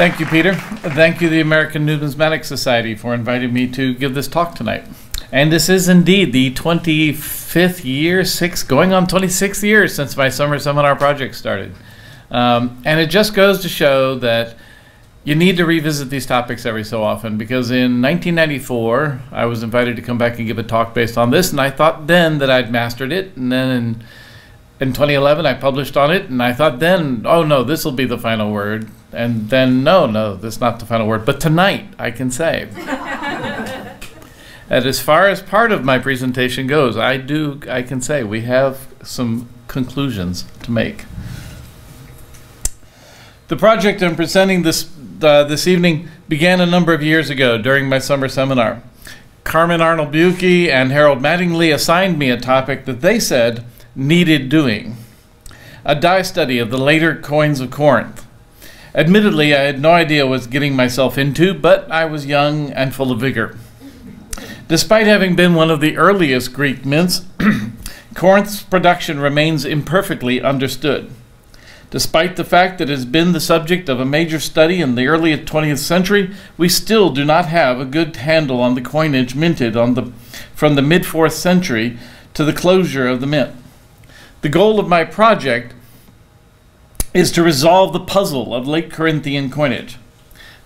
Thank you, Peter. Thank you, the American Numismatic Society, for inviting me to give this talk tonight. And this is indeed the 25th year, six, going on 26 years since my summer seminar project started. Um, and it just goes to show that you need to revisit these topics every so often because in 1994 I was invited to come back and give a talk based on this, and I thought then that I'd mastered it, and then in in 2011 I published on it, and I thought then, oh no, this will be the final word, and then no, no, this is not the final word. But tonight I can say that as far as part of my presentation goes, I do I can say we have some conclusions to make. The project I'm presenting this uh, this evening began a number of years ago during my summer seminar. Carmen Arnold Biucchi and Harold Mattingly assigned me a topic that they said needed doing a die study of the later coins of Corinth. Admittedly, I had no idea what I was getting myself into, but I was young and full of vigor. Despite having been one of the earliest Greek mints, Corinth's production remains imperfectly understood. Despite the fact that it has been the subject of a major study in the early 20th century, we still do not have a good handle on the coinage minted on the, from the mid 4th century to the closure of the mint. The goal of my project is to resolve the puzzle of late Corinthian coinage.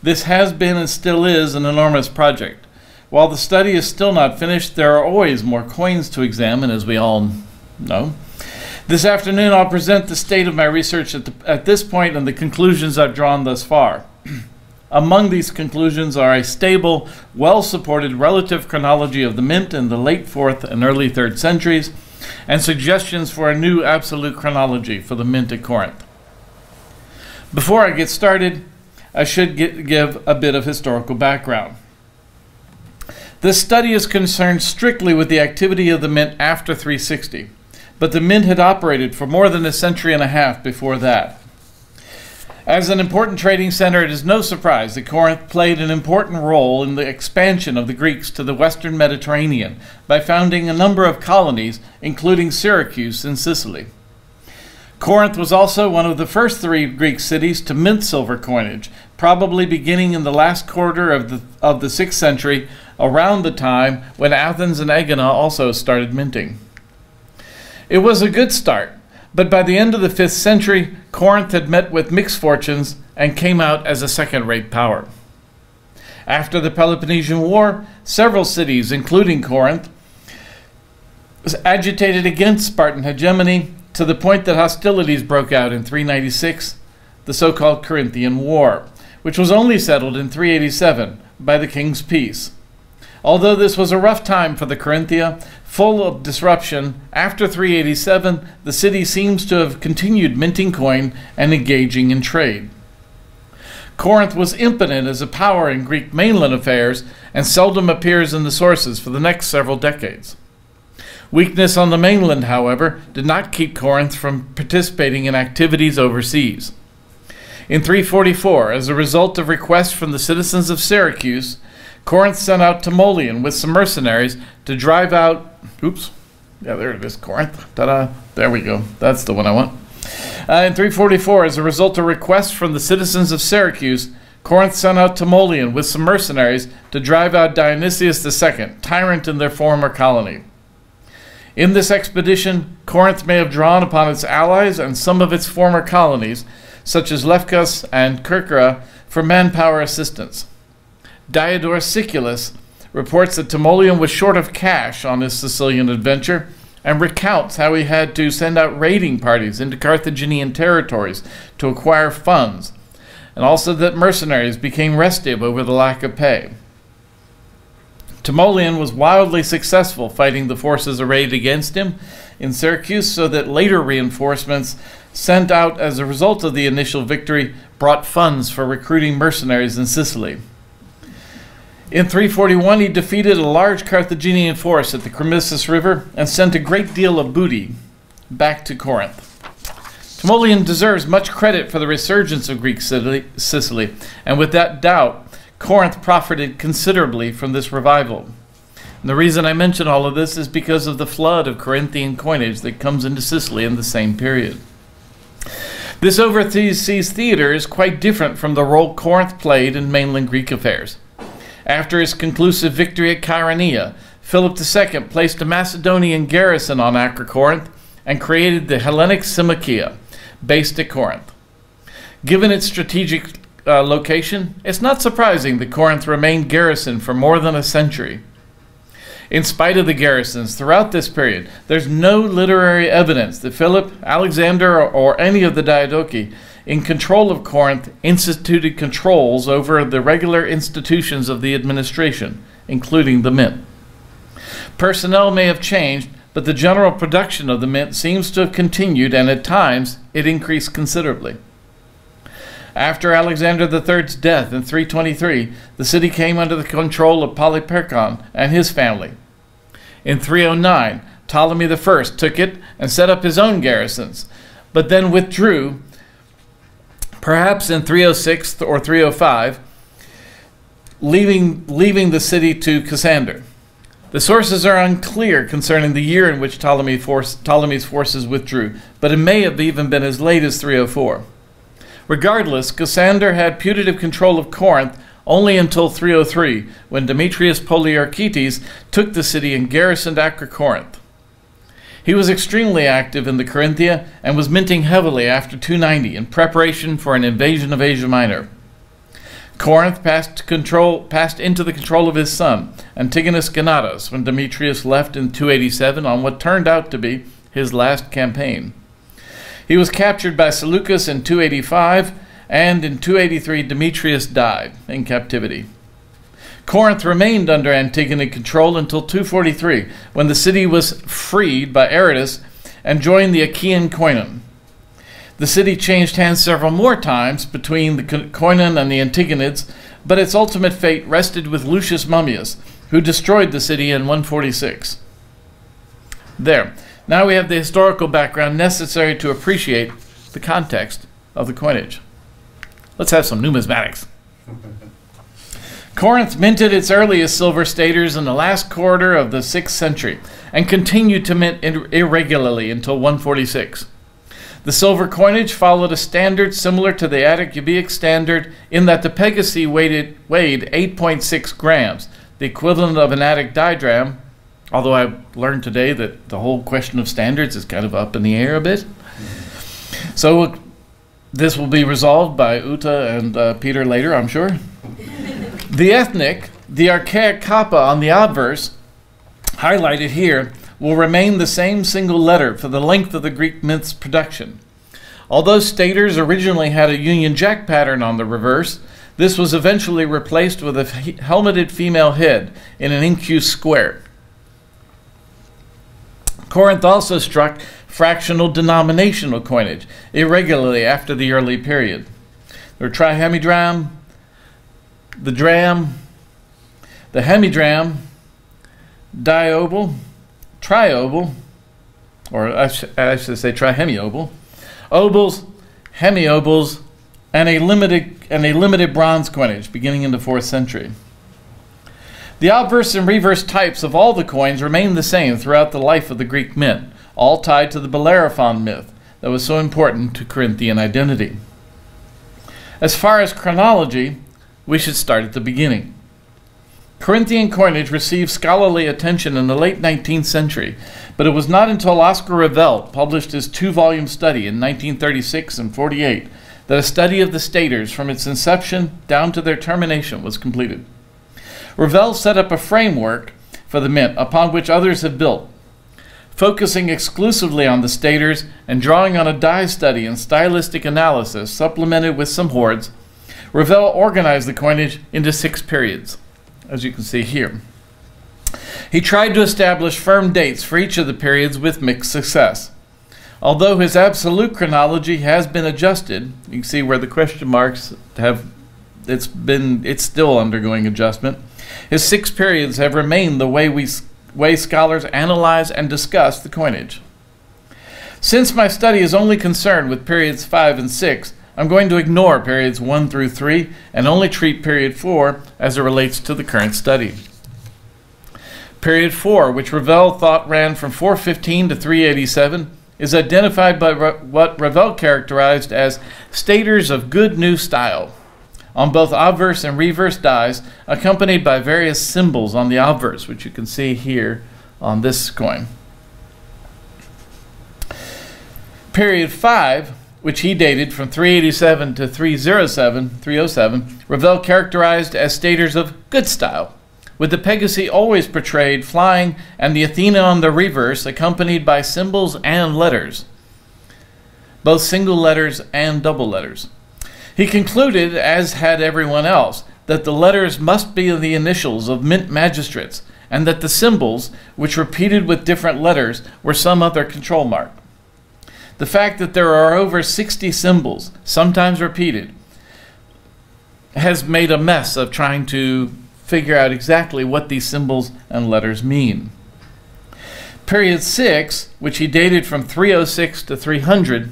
This has been and still is an enormous project. While the study is still not finished, there are always more coins to examine, as we all know. This afternoon, I'll present the state of my research at, the, at this point and the conclusions I've drawn thus far. Among these conclusions are a stable, well supported relative chronology of the mint in the late 4th and early 3rd centuries, and suggestions for a new absolute chronology for the mint at Corinth. Before I get started, I should get, give a bit of historical background. This study is concerned strictly with the activity of the mint after 360 but the mint had operated for more than a century and a half before that. As an important trading center, it is no surprise that Corinth played an important role in the expansion of the Greeks to the western Mediterranean by founding a number of colonies, including Syracuse in Sicily. Corinth was also one of the first three Greek cities to mint silver coinage, probably beginning in the last quarter of the, of the 6th century, around the time when Athens and Aegina also started minting. It was a good start, but by the end of the 5th century, Corinth had met with mixed fortunes and came out as a second rate power. After the Peloponnesian War, several cities, including Corinth, was agitated against Spartan hegemony to the point that hostilities broke out in 396, the so called Corinthian War, which was only settled in 387 by the king's peace. Although this was a rough time for the Corinthia, full of disruption, after 387, the city seems to have continued minting coin and engaging in trade. Corinth was impotent as a power in Greek mainland affairs and seldom appears in the sources for the next several decades. Weakness on the mainland, however, did not keep Corinth from participating in activities overseas. In 344, as a result of requests from the citizens of Syracuse, Corinth sent out Timoleon with some mercenaries to drive out. Oops. Yeah, there it is, Corinth. Ta da. There we go. That's the one I want. Uh, in 344, as a result of requests from the citizens of Syracuse, Corinth sent out Timoleon with some mercenaries to drive out Dionysius II, tyrant in their former colony. In this expedition, Corinth may have drawn upon its allies and some of its former colonies, such as Lefkos and Kerkyra, for manpower assistance. Diodorus Siculus reports that Timoleon was short of cash on his Sicilian adventure and recounts how he had to send out raiding parties into Carthaginian territories to acquire funds, and also that mercenaries became restive over the lack of pay. Timoleon was wildly successful fighting the forces arrayed against him in Syracuse, so that later reinforcements sent out as a result of the initial victory brought funds for recruiting mercenaries in Sicily. In 341, he defeated a large Carthaginian force at the Crimissus River and sent a great deal of booty back to Corinth. Timoleon deserves much credit for the resurgence of Greek Sicily, and with that doubt, Corinth profited considerably from this revival. And the reason I mention all of this is because of the flood of Corinthian coinage that comes into Sicily in the same period. This overseas theater is quite different from the role Corinth played in mainland Greek affairs. After his conclusive victory at Chaeronea, Philip II placed a Macedonian garrison on Acrocorinth and created the Hellenic Symmachia, based at Corinth. Given its strategic uh, location, it's not surprising that Corinth remained garrisoned for more than a century. In spite of the garrisons throughout this period, there's no literary evidence that Philip, Alexander, or, or any of the Diadochi in control of Corinth instituted controls over the regular institutions of the administration, including the mint. Personnel may have changed, but the general production of the mint seems to have continued and at times it increased considerably. After Alexander III's death in 323, the city came under the control of Polyperchon and his family. In 309, Ptolemy I took it and set up his own garrisons, but then withdrew, perhaps in 306 or 305, leaving, leaving the city to Cassander. The sources are unclear concerning the year in which Ptolemy force, Ptolemy's forces withdrew, but it may have even been as late as 304. Regardless, Cassander had putative control of Corinth only until 303, when Demetrius Poliorcetes took the city and garrisoned Acrocorinth. He was extremely active in the Corinthia and was minting heavily after 290 in preparation for an invasion of Asia Minor. Corinth passed, control, passed into the control of his son, Antigonus Gonatas, when Demetrius left in 287 on what turned out to be his last campaign. He was captured by Seleucus in 285, and in 283 Demetrius died in captivity. Corinth remained under Antigone control until 243, when the city was freed by Aratus and joined the Achaean koinon. The city changed hands several more times between the koinon and the Antigonids, but its ultimate fate rested with Lucius Mummius, who destroyed the city in 146. There. Now we have the historical background necessary to appreciate the context of the coinage. Let's have some numismatics. Corinth minted its earliest silver staters in the last quarter of the 6th century and continued to mint irregularly until 146. The silver coinage followed a standard similar to the Attic Euboeic standard in that the pegasi weighed, weighed 8.6 grams, the equivalent of an Attic didrachm, although I learned today that the whole question of standards is kind of up in the air a bit. So this will be resolved by Uta and uh, Peter later, I'm sure. the ethnic, the archaic kappa on the obverse, highlighted here, will remain the same single letter for the length of the Greek myth's production. Although staters originally had a Union Jack pattern on the reverse, this was eventually replaced with a helmeted female head in an incuse square. Corinth also struck fractional denominational coinage irregularly after the early period. The trihemidram, the dram, the hemidram, diobal, triobal, or I, sh I should say trihemiobal, obols, hemiobols, and a limited and a limited bronze coinage beginning in the fourth century. The obverse and reverse types of all the coins remained the same throughout the life of the Greek mint, all tied to the Bellerophon myth that was so important to Corinthian identity. As far as chronology, we should start at the beginning. Corinthian coinage received scholarly attention in the late 19th century, but it was not until Oscar Ravel published his two volume study in 1936 and 48 that a study of the staters from its inception down to their termination was completed. Ravel set up a framework for the mint upon which others have built, focusing exclusively on the staters and drawing on a die study and stylistic analysis supplemented with some hoards. Ravel organized the coinage into six periods, as you can see here. He tried to establish firm dates for each of the periods with mixed success. Although his absolute chronology has been adjusted, you can see where the question marks have it's been it's still undergoing adjustment. His six periods have remained the way, we, way scholars analyze and discuss the coinage. Since my study is only concerned with periods 5 and 6, I'm going to ignore periods 1 through 3 and only treat period 4 as it relates to the current study. Period 4, which Ravel thought ran from 415 to 387, is identified by what Ravel characterized as staters of good new style on both obverse and reverse dies, accompanied by various symbols on the obverse, which you can see here on this coin. Period 5, which he dated from 387 to 307, 307, Ravel characterized as staters of good style, with the Pegasi always portrayed flying and the Athena on the reverse accompanied by symbols and letters, both single letters and double letters. He concluded, as had everyone else, that the letters must be the initials of mint magistrates, and that the symbols, which repeated with different letters, were some other control mark. The fact that there are over 60 symbols, sometimes repeated, has made a mess of trying to figure out exactly what these symbols and letters mean. Period 6, which he dated from 306 to 300,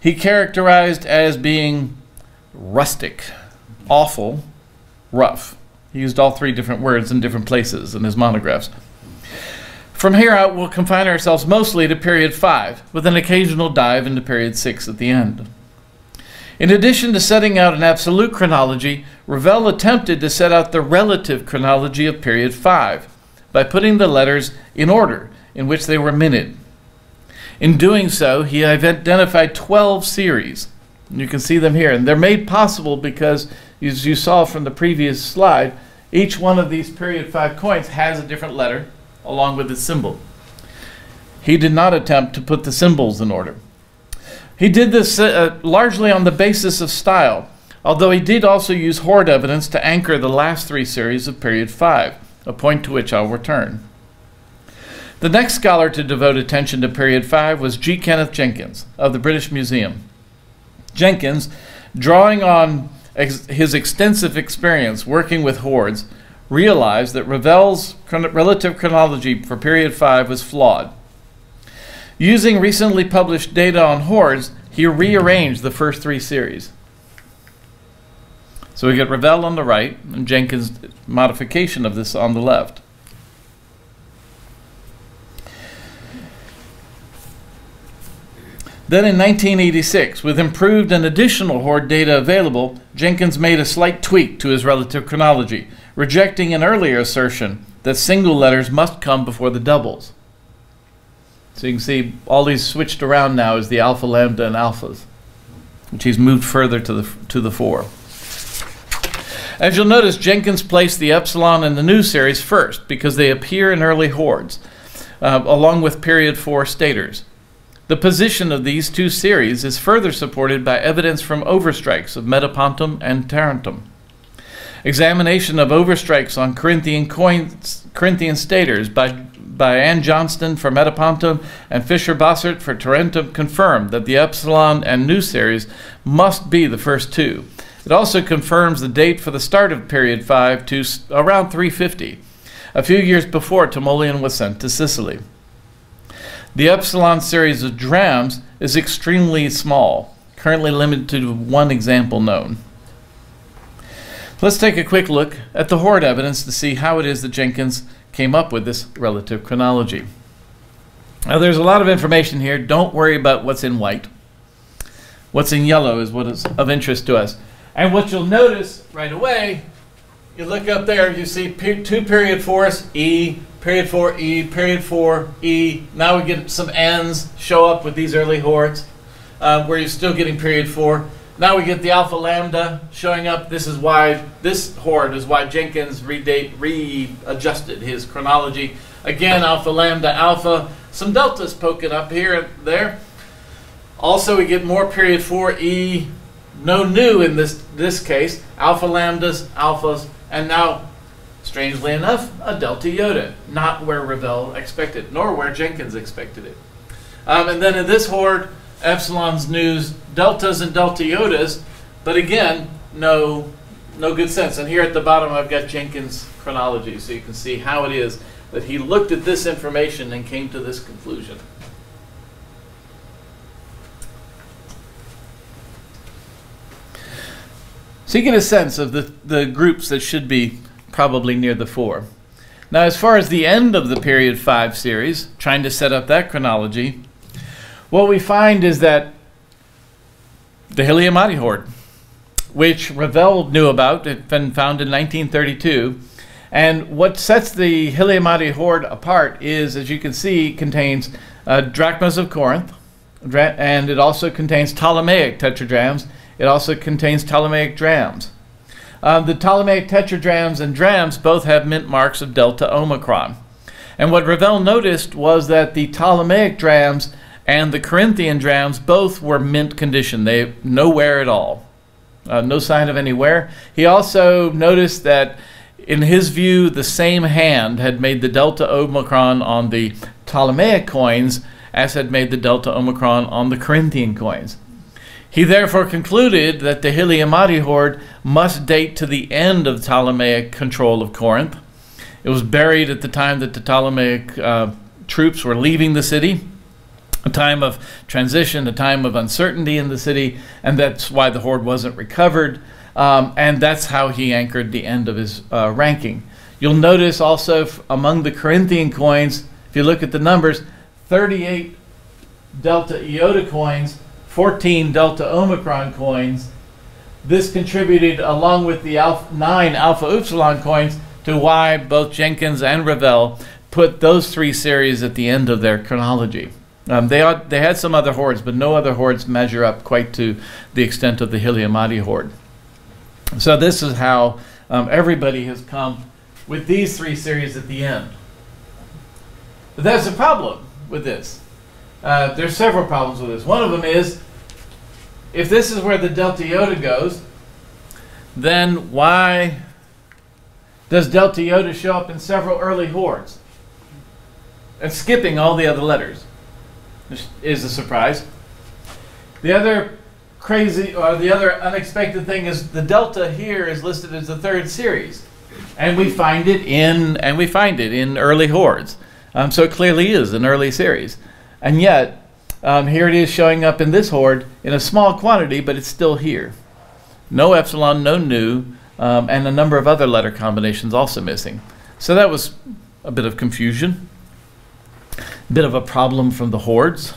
he characterized as being rustic, awful, rough. He used all three different words in different places in his monographs. From here out, we'll confine ourselves mostly to period 5, with an occasional dive into period 6 at the end. In addition to setting out an absolute chronology, Ravel attempted to set out the relative chronology of period 5 by putting the letters in order in which they were minted. In doing so, he identified 12 series, you can see them here. And they're made possible because, as you saw from the previous slide, each one of these period 5 coins has a different letter along with its symbol. He did not attempt to put the symbols in order. He did this uh, largely on the basis of style, although he did also use hoard evidence to anchor the last three series of period 5, a point to which I'll return. The next scholar to devote attention to period 5 was G. Kenneth Jenkins of the British Museum. Jenkins, drawing on ex his extensive experience working with hoards, realized that Ravel's chron relative chronology for period 5 was flawed. Using recently published data on hoards, he rearranged the first three series. So we get Ravel on the right and Jenkins' modification of this on the left. Then in 1986, with improved and additional hoard data available, Jenkins made a slight tweak to his relative chronology, rejecting an earlier assertion that single letters must come before the doubles. So you can see all these switched around now is the alpha, lambda, and alphas, which he's moved further to the, to the fore. As you'll notice, Jenkins placed the epsilon and the nu series first because they appear in early hoards, uh, along with period 4 staters. The position of these two series is further supported by evidence from overstrikes of Metapontum and Tarentum. Examination of overstrikes on Corinthian coins, Corinthian staters by, by Anne Johnston for Metapontum and Fischer Bossert for Tarentum confirmed that the Epsilon and Nu series must be the first two. It also confirms the date for the start of period 5 to around 350, a few years before Timoleon was sent to Sicily. The epsilon series of drams is extremely small, currently limited to one example known. Let's take a quick look at the hoard evidence to see how it is that Jenkins came up with this relative chronology. Now there's a lot of information here. Don't worry about what's in white. What's in yellow is what is of interest to us. And what you'll notice right away, you look up there, you see two period fours, E, period 4E, period 4E. Now we get some N's show up with these early hoards uh, where you're still getting period 4. Now we get the alpha lambda showing up. This is why, this hoard is why Jenkins redate, readjusted his chronology. Again, alpha lambda alpha. Some deltas poking up here and there. Also, we get more period 4E. No nu in this, this case. Alpha lambdas, alphas, and now Strangely enough, a delta iota, not where Ravel expected, nor where Jenkins expected it. Um, and then in this hoard, epsilon's news, deltas and delta iotas, but again, no, no good sense. And here at the bottom, I've got Jenkins' chronology, so you can see how it is that he looked at this information and came to this conclusion. So you get a sense of the, the groups that should be probably near the 4. Now, as far as the end of the period 5 series, trying to set up that chronology, What we find is that the Hilli hoard, which Ravel knew about, had been found in 1932. And what sets the Hilli hoard apart is, as you can see, contains uh, drachmas of Corinth, and it also contains Ptolemaic tetradrachms. It also contains Ptolemaic drams. Um, the Ptolemaic tetradrachms and drams both have mint marks of delta omicron. And what Ravel noticed was that the Ptolemaic drams and the Corinthian drams both were mint condition. They no wear at all, uh, no sign of any wear. He also noticed that, in his view, the same hand had made the delta omicron on the Ptolemaic coins as had made the delta omicron on the Corinthian coins. He therefore concluded that the Hilli hoard must date to the end of Ptolemaic control of Corinth. It was buried at the time that the Ptolemaic uh, troops were leaving the city, a time of transition, a time of uncertainty in the city, and that's why the hoard wasn't recovered. Um, and that's how he anchored the end of his uh, ranking. You'll notice also among the Corinthian coins, if you look at the numbers, 38 Delta Iota coins 14 Delta Omicron coins. This contributed, along with the alpha, nine Alpha Upsilon coins, to why both Jenkins and Ravel put those three series at the end of their chronology. Um, they, had, they had some other hoards, but no other hoards measure up quite to the extent of the Hilli Amati hoard. So this is how um, everybody has come with these three series at the end. But that's a problem with this. Uh, there's several problems with this. One of them is if this is where the delta iota goes, then why does delta iota show up in several early hoards? And skipping all the other letters is a surprise. The other crazy or the other unexpected thing is the delta here is listed as the third series. And we find it in and we find it in early hoards. Um, so it clearly is an early series. And yet um, here it is showing up in this hoard in a small quantity, but it's still here. No epsilon, no nu, um, and a number of other letter combinations also missing. So that was a bit of confusion, a bit of a problem from the hoards.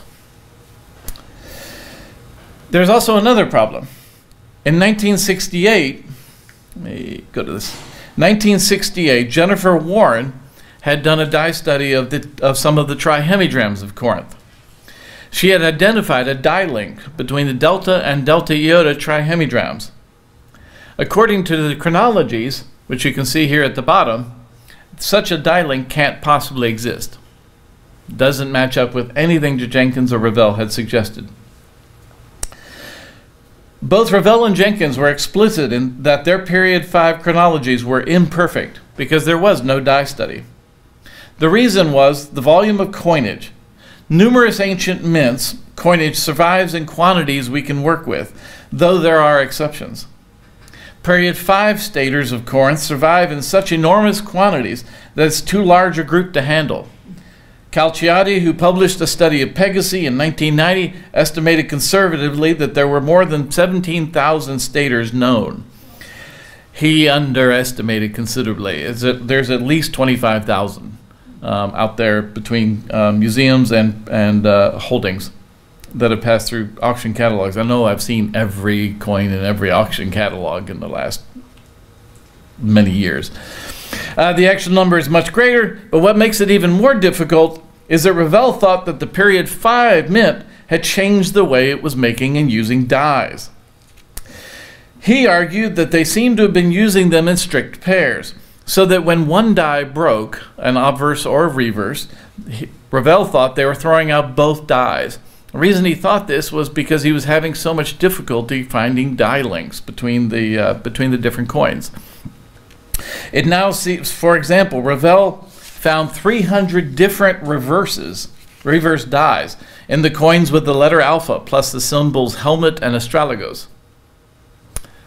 There's also another problem. In 1968, let me go to this. 1968, Jennifer Warren had done a die study of, the, of some of the trihemidrams of Corinth. She had identified a die link between the delta and delta iota trihemidrams. According to the chronologies, which you can see here at the bottom, such a die link can't possibly exist. Doesn't match up with anything Jenkins or Ravel had suggested. Both Ravel and Jenkins were explicit in that their period 5 chronologies were imperfect because there was no die study. The reason was the volume of coinage, Numerous ancient mints coinage survives in quantities we can work with, though there are exceptions. Period 5 staters of Corinth survive in such enormous quantities that it's too large a group to handle. Calciati, who published a study of Pegasi in 1990, estimated conservatively that there were more than 17,000 staters known. He underestimated considerably. There's at least 25,000 um, out there between uh, museums and and uh, holdings that have passed through auction catalogs. I know I've seen every coin in every auction catalog in the last many years. Uh, the actual number is much greater, but what makes it even more difficult is that Ravel thought that the period 5 mint had changed the way it was making and using dies. He argued that they seemed to have been using them in strict pairs so that when one die broke, an obverse or reverse, Ravel thought they were throwing out both dies. The reason he thought this was because he was having so much difficulty finding die links between the uh, between the different coins. It now seems, for example, Ravel found 300 different reverses, reverse dies, in the coins with the letter alpha plus the symbols helmet and astragalos.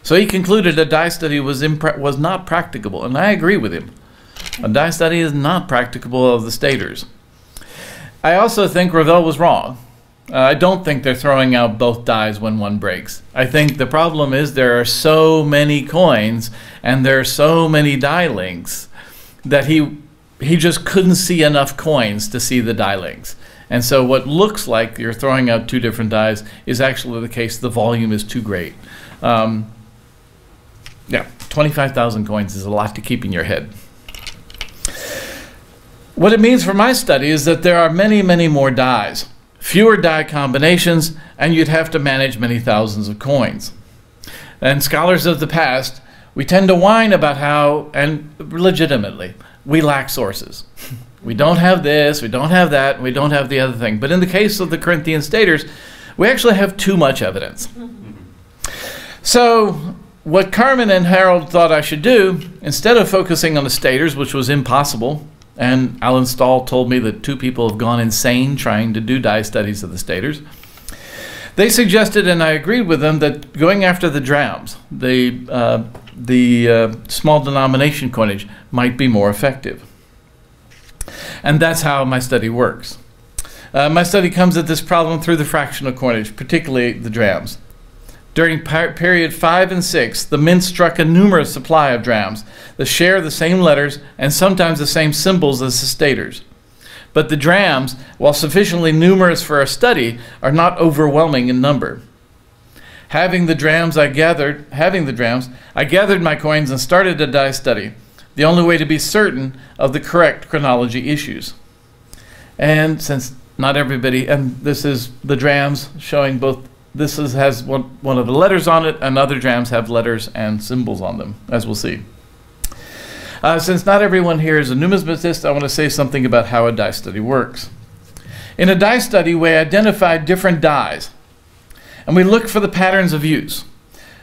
So he concluded a die study was, was not practicable, and I agree with him. A die study is not practicable of the staters. I also think Ravel was wrong. Uh, I don't think they're throwing out both dies when one breaks. I think the problem is there are so many coins and there are so many die links that he he just couldn't see enough coins to see the die links. And so what looks like you're throwing out two different dies is actually the case. The volume is too great. Um, yeah, 25,000 coins is a lot to keep in your head. What it means for my study is that there are many, many more dies, fewer die combinations, and you'd have to manage many thousands of coins. And scholars of the past, we tend to whine about how, and legitimately, we lack sources. We don't have this, we don't have that, we don't have the other thing. But in the case of the Corinthian staters, we actually have too much evidence. So, what Carmen and Harold thought I should do, instead of focusing on the staters, which was impossible, and Alan Stahl told me that two people have gone insane trying to do die studies of the staters, they suggested, and I agreed with them, that going after the drams, the, uh, the uh, small denomination coinage, might be more effective. And that's how my study works. Uh, my study comes at this problem through the fractional coinage, particularly the drams. During period 5 and 6, the mint struck a numerous supply of drams that share the same letters and sometimes the same symbols as the staters. But the drams, while sufficiently numerous for a study, are not overwhelming in number. Having the drams I gathered, having the drams, I gathered my coins and started a die study the only way to be certain of the correct chronology issues. And since not everybody, and this is the drams showing both, this is, has one, one of the letters on it, and other drams have letters and symbols on them, as we'll see. Uh, since not everyone here is a numismatist, I want to say something about how a die study works. In a die study, we identify different dies, and we look for the patterns of use.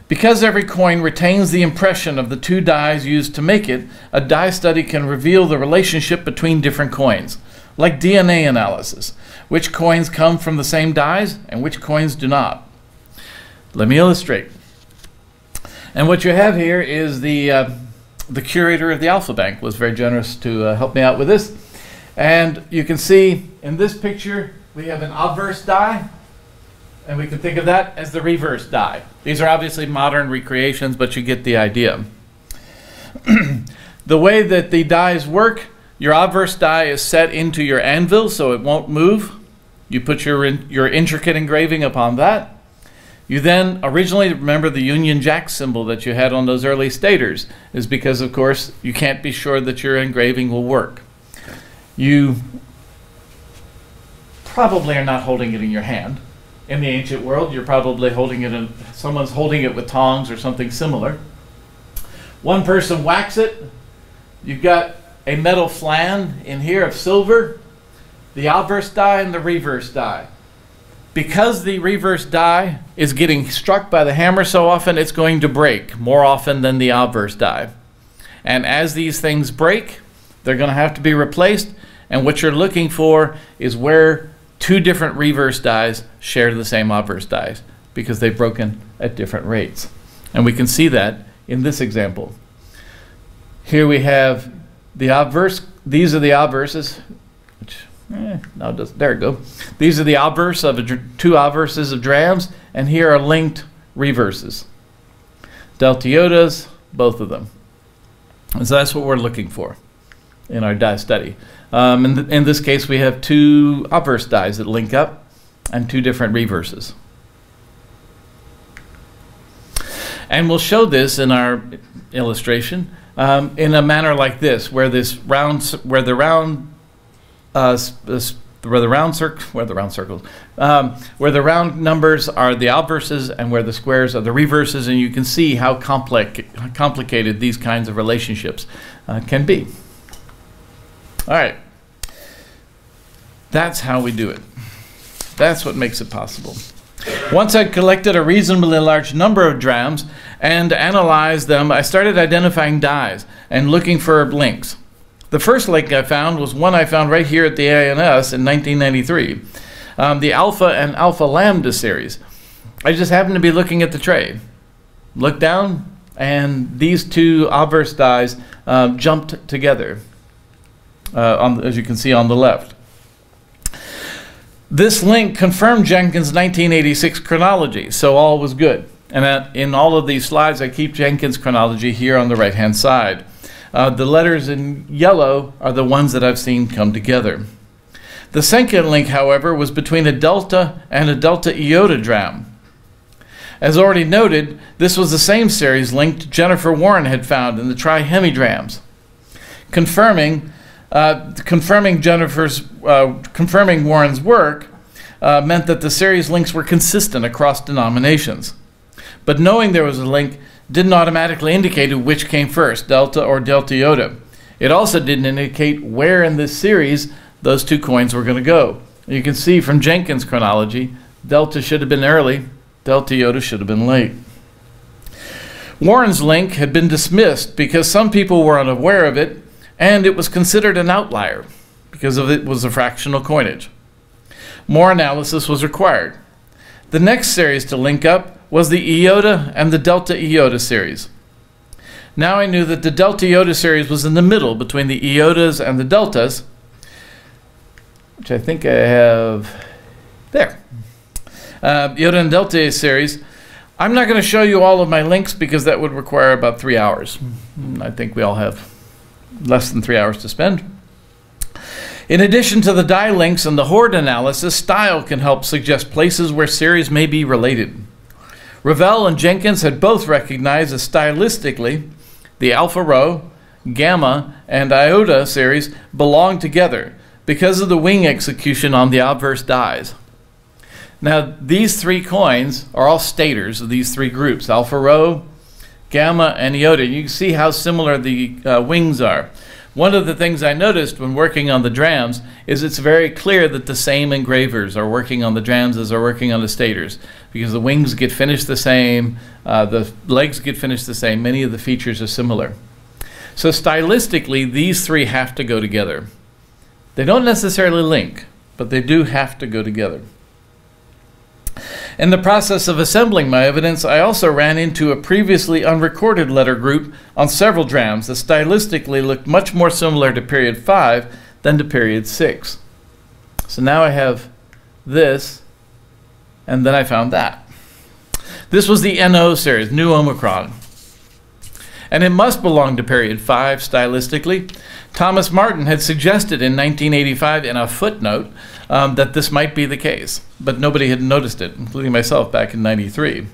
Because every coin retains the impression of the two dies used to make it, a die study can reveal the relationship between different coins, like DNA analysis. Which coins come from the same dies and which coins do not. Let me illustrate. And what you have here is the, uh, the curator of the Alpha Bank was very generous to uh, help me out with this. And you can see in this picture, we have an obverse die, and we can think of that as the reverse die. These are obviously modern recreations, but you get the idea. the way that the dies work, your obverse die is set into your anvil so it won't move. You put your, in, your intricate engraving upon that. You then originally remember the Union Jack symbol that you had on those early staters is because, of course, you can't be sure that your engraving will work. You probably are not holding it in your hand in the ancient world, you're probably holding it in, someone's holding it with tongs or something similar. One person whacks it. You've got a metal flan in here of silver, the obverse die and the reverse die. Because the reverse die is getting struck by the hammer so often, it's going to break more often than the obverse die. And as these things break, they're going to have to be replaced. And what you're looking for is where two different reverse dies share the same obverse dies because they've broken at different rates. And we can see that in this example. Here we have the obverse, these are the obverses, eh, now does, there we go. These are the obverse of a, two obverses of drams, and here are linked reverses. Delta iotas, both of them. And so that's what we're looking for in our die study. Um, in, th in this case, we have two obverse dies that link up and two different reverses. And we'll show this in our illustration um, in a manner like this, where this round, where the round, uh, where the round where the round circles, um, where the round numbers are the obverses and where the squares are the reverses, and you can see how complex, complicated these kinds of relationships uh, can be. All right. That's how we do it. That's what makes it possible. Once I'd collected a reasonably large number of drams and analyzed them, I started identifying dies and looking for links. The first link I found was one I found right here at the ANS in 1993, um, the Alpha and Alpha Lambda series. I just happened to be looking at the tray. Looked down, and these two obverse dies uh, jumped together uh, as you can see on the left. This link confirmed Jenkins' 1986 chronology, so all was good. And in all of these slides, I keep Jenkins' chronology here on the right-hand side. Uh, the letters in yellow are the ones that I've seen come together. The second link, however, was between a delta and a delta iota dram. As already noted, this was the same series link Jennifer Warren had found in the trihemidrams, confirming uh, confirming Jennifer's uh, confirming Warren's work uh, meant that the series links were consistent across denominations. But knowing there was a link didn't automatically indicate which came first, delta or delta iota. It also didn't indicate where in this series those two coins were going to go. You can see from Jenkins' chronology, delta should have been early, delta iota should have been late. Warren's link had been dismissed because some people were unaware of it, and it was considered an outlier because of it was a fractional coinage. More analysis was required. The next series to link up was the iota and the delta iota series. Now I knew that the delta iota series was in the middle between the iotas and the deltas, which I think I have there. Uh, iota and delta series. I'm not going to show you all of my links because that would require about three hours. I think we all have less than three hours to spend. In addition to the die links and the hoard analysis, style can help suggest places where series may be related. Ravel and Jenkins had both recognized that stylistically, the alpha rho, gamma, and iota series belong together because of the wing execution on the obverse dies. Now, these three coins are all staters of these three groups alpha rho, gamma, and iota. You can see how similar the uh, wings are. One of the things I noticed when working on the drams is it's very clear that the same engravers are working on the drams as are working on the staters because the wings get finished the same, uh, the legs get finished the same, many of the features are similar. So stylistically, these three have to go together. They don't necessarily link, but they do have to go together. In the process of assembling my evidence, I also ran into a previously unrecorded letter group on several drams that stylistically looked much more similar to period 5 than to period 6. So now I have this, and then I found that. This was the NO series, Nu Omicron. And it must belong to period 5 stylistically. Thomas Martin had suggested in 1985 in a footnote um, that this might be the case, but nobody had noticed it, including myself back in 93.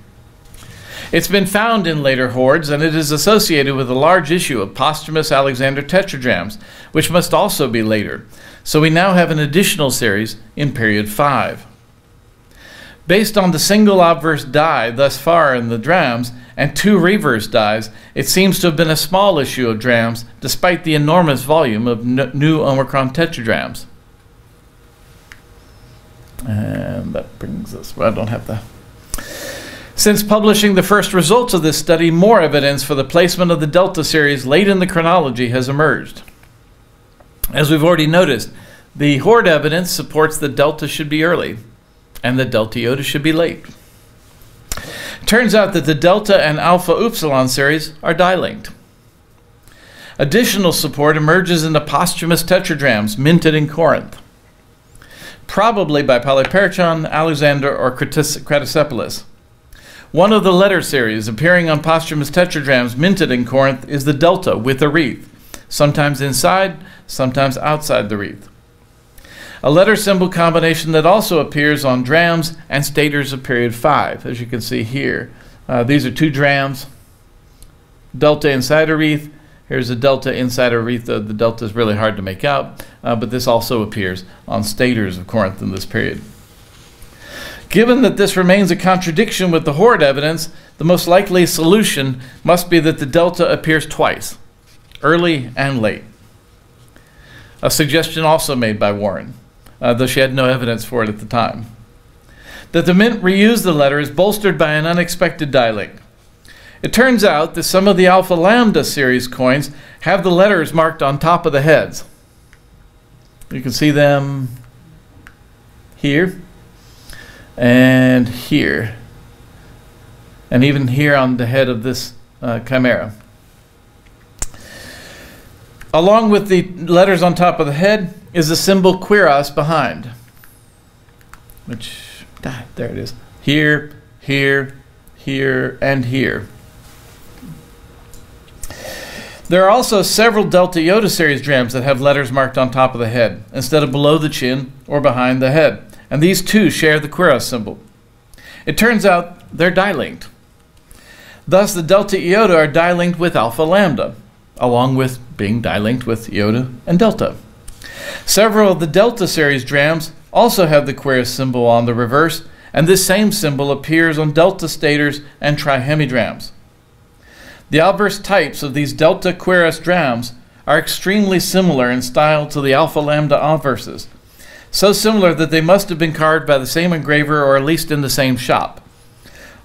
It's been found in later hoards, and it is associated with a large issue of posthumous Alexander tetradrachms, which must also be later. So we now have an additional series in period 5. Based on the single obverse die thus far in the drams and two reverse dies, it seems to have been a small issue of drams despite the enormous volume of nu Omicron tetradrachms. And that brings us, well, I don't have the. Since publishing the first results of this study, more evidence for the placement of the Delta series late in the chronology has emerged. As we've already noticed, the Hoard evidence supports that Delta should be early and that Delta Iota should be late. Turns out that the Delta and Alpha Upsilon series are die-linked. Additional support emerges in the posthumous tetradrachms minted in Corinth probably by Polyperchon, Alexander, or Cratesipolis. One of the letter series appearing on posthumous tetradrachms minted in Corinth is the delta with a wreath, sometimes inside, sometimes outside the wreath. A letter symbol combination that also appears on drams and staters of period 5, as you can see here. Uh, these are two drams, delta inside a wreath, Here's a delta inside a wreath. The delta is really hard to make out, uh, but this also appears on staters of Corinth in this period. Given that this remains a contradiction with the hoard evidence, the most likely solution must be that the delta appears twice, early and late. A suggestion also made by Warren, uh, though she had no evidence for it at the time. That the mint reused the letter is bolstered by an unexpected link. It turns out that some of the Alpha Lambda series coins have the letters marked on top of the heads. You can see them here and here, and even here on the head of this uh, chimera. Along with the letters on top of the head is the symbol Quiros behind, which, ah, there it is. Here, here, here, and here. There are also several Delta Iota series drams that have letters marked on top of the head instead of below the chin or behind the head, and these too share the Quiros symbol. It turns out they're die-linked. Thus, the delta iota are die-linked with alpha lambda, along with being die-linked with iota and delta. Several of the delta series drams also have the Quiros symbol on the reverse, and this same symbol appears on delta staters and trihemidrams. The obverse types of these delta Quiros drams are extremely similar in style to the alpha lambda obverses, so similar that they must have been carved by the same engraver or at least in the same shop.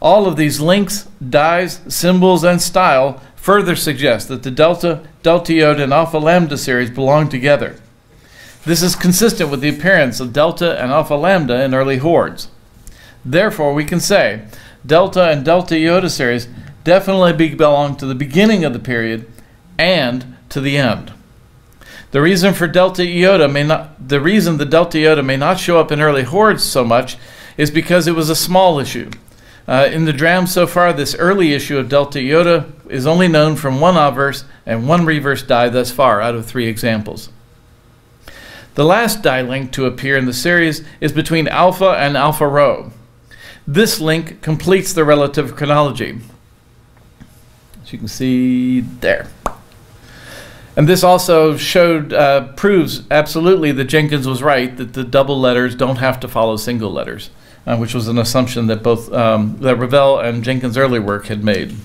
All of these links, dies, symbols, and style further suggest that the delta, delta iota, and alpha lambda series belong together. This is consistent with the appearance of delta and alpha lambda in early hoards. Therefore, we can say delta and delta iota series definitely belong to the beginning of the period and to the end. The reason for delta iota may not the reason the delta iota may not show up in early hoards so much is because it was a small issue. Uh, in the dram so far, this early issue of delta iota is only known from one obverse and one reverse die thus far out of three examples. The last die link to appear in the series is between alpha and alpha rho. This link completes the relative chronology. You can see there. And this also showed, uh, proves absolutely that Jenkins was right, that the double letters don't have to follow single letters, uh, which was an assumption that both um, that Ravel and Jenkins' early work had made.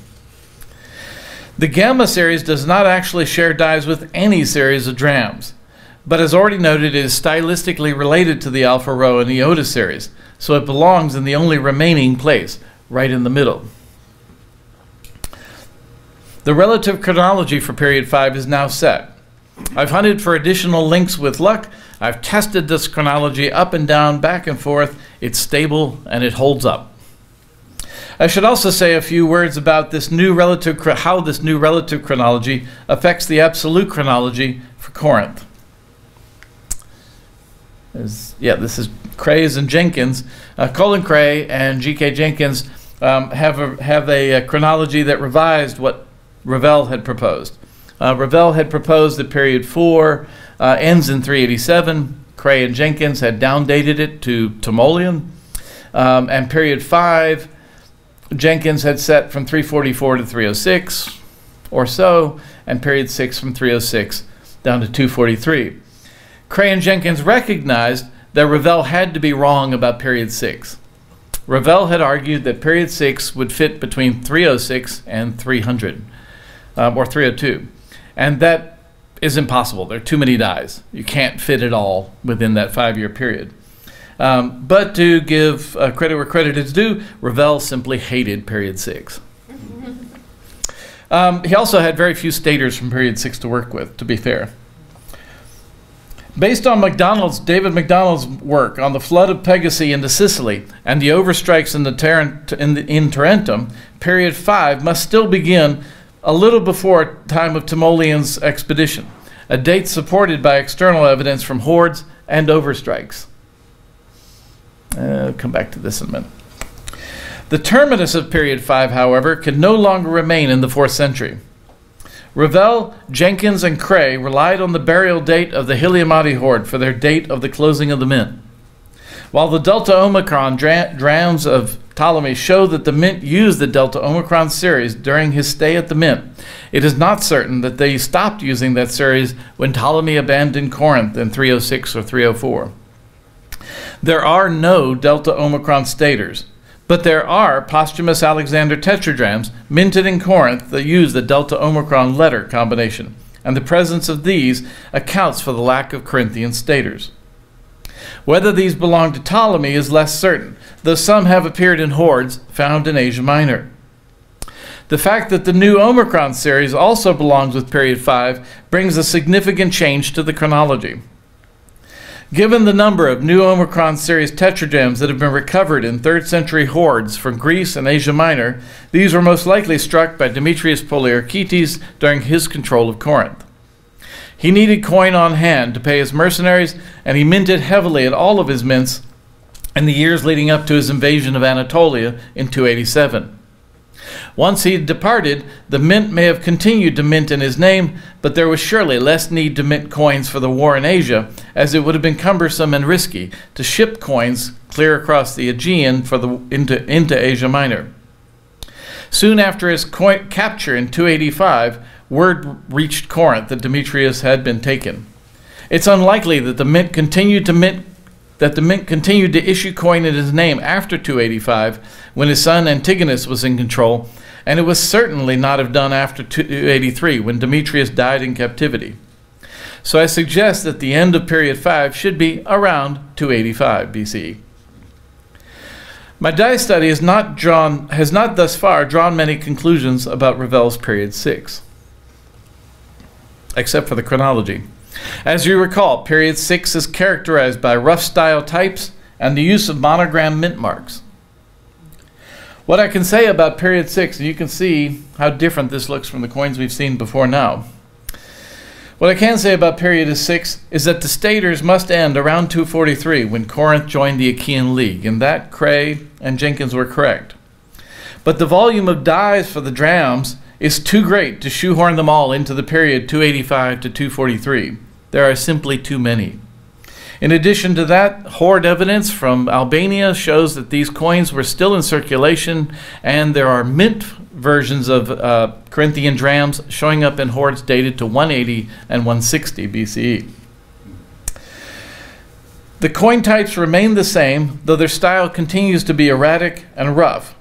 The Gamma series does not actually share dies with any series of drams, but as already noted, it is stylistically related to the Alpha Rho and Iota series, so it belongs in the only remaining place, right in the middle. The relative chronology for period 5 is now set. I've hunted for additional links with luck. I've tested this chronology up and down, back and forth. It's stable and it holds up. I should also say a few words about this new relative how this new relative chronology affects the absolute chronology for Corinth. There's, yeah, this is Kraay's and Jenkins. Uh, Colin Kraay and G.K. Jenkins um, have a, have a, a chronology that revised what Ravel had proposed. Uh, Ravel had proposed that period four uh, ends in 387. Kraay and Jenkins had downdated it to Timoleon. Um, and period five, Jenkins had set from 344 to 306 or so, and period six from 306 down to 243. Kraay and Jenkins recognized that Ravel had to be wrong about period six. Ravel had argued that period six would fit between 306 and 300 um, or 302. And that is impossible. There are too many dies. You can't fit it all within that five year period. Um, but to give uh, credit where credit is due, Ravel simply hated period six. Um, he also had very few staters from period six to work with, to be fair. Based on MacDonald's, David MacDonald's work on the flood of Pegasi into Sicily and the overstrikes in, the Tarent, in, the, in Tarentum, period 5 must still begin a little before time of Timoleon's expedition, a date supported by external evidence from hoards and overstrikes. Uh, come back to this in a minute. The terminus of period 5, however, could no longer remain in the 4th century. Ravel, Jenkins, and Kraay relied on the burial date of the Hyliamati hoard for their date of the closing of the mint. While the Delta Omicron drams of Ptolemy show that the Mint used the Delta Omicron series during his stay at the Mint. It is not certain that they stopped using that series when Ptolemy abandoned Corinth in 306 or 304. There are no Delta Omicron staters, but there are posthumous Alexander tetradrachms minted in Corinth that use the Delta Omicron letter combination, and the presence of these accounts for the lack of Corinthian staters. Whether these belong to Ptolemy is less certain, though some have appeared in hoards found in Asia Minor. The fact that the nu Omicron series also belongs with period 5 brings a significant change to the chronology. Given the number of nu Omicron series tetradrachms that have been recovered in 3rd century hoards from Greece and Asia Minor, these were most likely struck by Demetrius Poliorcetes during his control of Corinth. He needed coin on hand to pay his mercenaries, and he minted heavily at all of his mints in the years leading up to his invasion of Anatolia in 287. Once he departed, the mint may have continued to mint in his name, but there was surely less need to mint coins for the war in Asia, as it would have been cumbersome and risky to ship coins clear across the Aegean for the, into, into Asia Minor. Soon after his capture in 285, word reached Corinth that Demetrius had been taken. It's unlikely that the mint continued to mint that the mint continued to issue coin in his name after 285 when his son Antigonus was in control, and it was certainly not have done after 283 when Demetrius died in captivity. So I suggest that the end of period 5 should be around 285 BCE. My dice study has not drawn has not thus far drawn many conclusions about Ravel's period 6 except for the chronology. As you recall, period 6 is characterized by rough style types and the use of monogram mint marks. What I can say about period 6, and you can see how different this looks from the coins we've seen before now. What I can say about period 6 is that the staters must end around 243 when Corinth joined the Achaean League, and that Kraay and Jenkins were correct. But the volume of dies for the drams is too great to shoehorn them all into the period 285 to 243. There are simply too many. In addition to that, hoard evidence from Albania shows that these coins were still in circulation, and there are mint versions of uh, Corinthian drams showing up in hoards dated to 180 and 160 BCE. The coin types remain the same, though their style continues to be erratic and rough.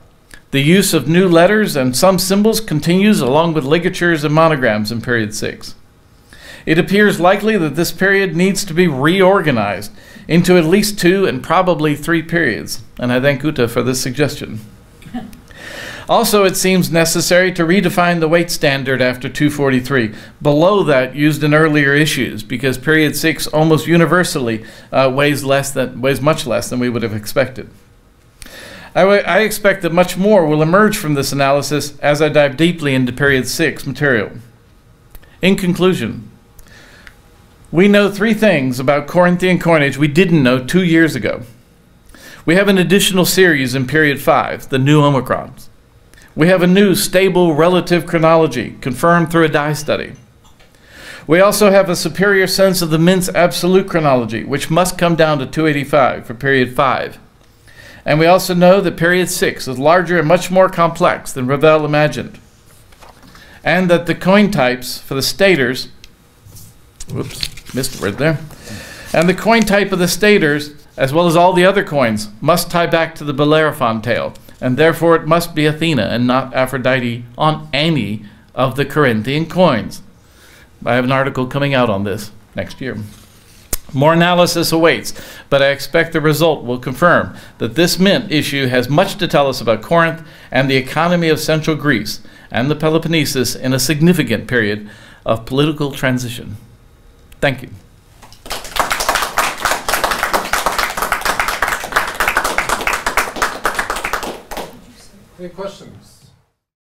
The use of new letters and some symbols continues along with ligatures and monograms in period 6. It appears likely that this period needs to be reorganized into at least two and probably three periods, and I thank Ute for this suggestion. also, it seems necessary to redefine the weight standard after 243, below that used in earlier issues, because period 6 almost universally uh, weighs, less than, weighs much less than we would have expected. I, expect that much more will emerge from this analysis as I dive deeply into period 6 material. In conclusion, we know three things about Corinthian coinage we didn't know two years ago. We have an additional series in period 5, the nu Omicrons. We have a new stable relative chronology confirmed through a die study. We also have a superior sense of the mint's absolute chronology, which must come down to 285 for period 5. And we also know that period 6 is larger and much more complex than Ravel imagined. And that the coin types for the staters, whoops, missed a word there. And the coin type of the staters, as well as all the other coins, must tie back to the Bellerophon tale, and therefore it must be Athena and not Aphrodite on any of the Corinthian coins. I have an article coming out on this next year. More analysis awaits, but I expect the result will confirm that this mint issue has much to tell us about Corinth and the economy of central Greece and the Peloponnesus in a significant period of political transition. Thank you. Any questions?